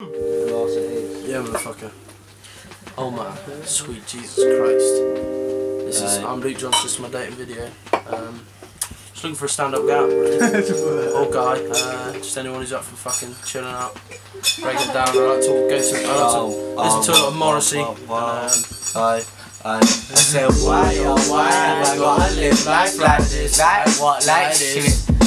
Yeah, motherfucker. Oh man, sweet Jesus Christ. This is. I'm Luke Johnson, this is my dating video. Um, just looking for a stand-up really. or guy, uh, just anyone who's up for fucking chilling out, breaking down. I like to go to, I like to Oh, listen to a lot of Morrissey. oh, oh, and, um, I, I, I said, why, oh, why have I gotta live life like this? Like what, like shit?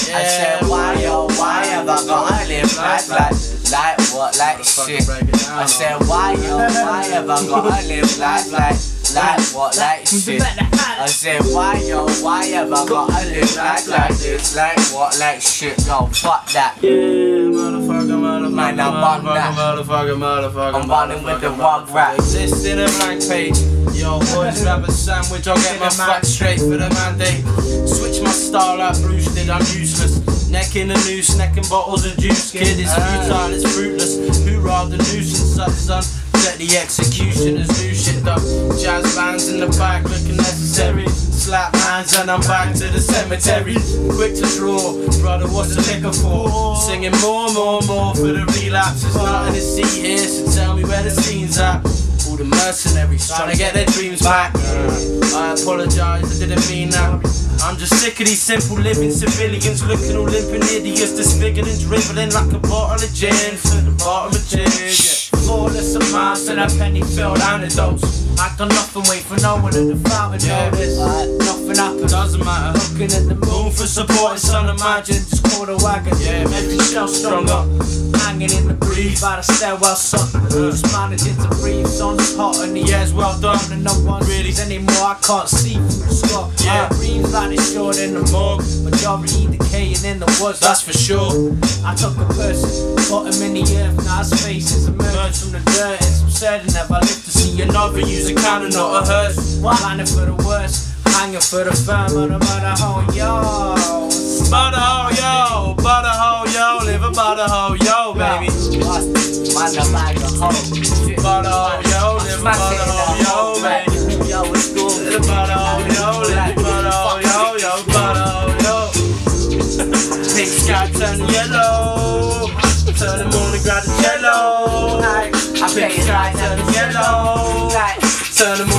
I said, why, oh, why have I gotta live life like this? Like what, like shit? break it down. I said, why, yo, why have I gotta live life like like what, like shit? I said, why, yo, why have I gotta live life like this? Like what, like shit? Yo, fuck that. Yeah, motherfucker, motherfucker, Man, I'm on that. motherfucker, motherfucker, I'm running with the motherfucker, wog rap. Exist in a blank page. Yo, boys, grab a sandwich, I'll get my facts straight for the mandate. Switch my style up, Bruce did, I'm useless. Neck in a noose, necking bottles of juice. Kid, it's futile, it's fruitless. The executioners do shit though. Jazz bands in the back looking necessary. Slap hands and I'm back to the cemetery. Quick to draw, brother, what's the liquor for? Singing more, more, more for the relapse. There's nothing to see here, so tell me where the scene's at. All the mercenaries trying to get their dreams back. I apologise, I didn't mean that. I'm just sick of these simple living civilians looking all limp and hideous, disfigured and dribbling like a bottle of gin for the bottom of gin. Yeah. Flawless amounts and a penny filled antidotes. Act on nothing, wait for no one at the fountain. Yeah. Notice nothing happens, doesn't matter. Looking at the moon for support, it's unimagined. Just call the wagon, yeah, make shell stronger. Hanging in the breeze by the stairwell, son. Uh. Just managing to breathe, son. It's hot in the air's well done, and no one really anymore. I can't see through the sky. Yeah, breathe like it's short in the morgue. Majority decaying in the woods, that's for sure. I took a person, Bottom in the earth, now spaces emerge from the dirt. It's absurd and never live to see another use a cannon, not a hearse. Planning for the worst, hanging for the firm on the motherhole, yo. Motherhole, yo, Butter, motherhole, yo, Live a butter motherhole, yo, baby. Motherhole, yo, Butter motherhole, yo, baby. Yo, it's cool. Butter butthole, yo, little butthole, yo, yo, butthole, yo. Pink sky turn yellow. Turn them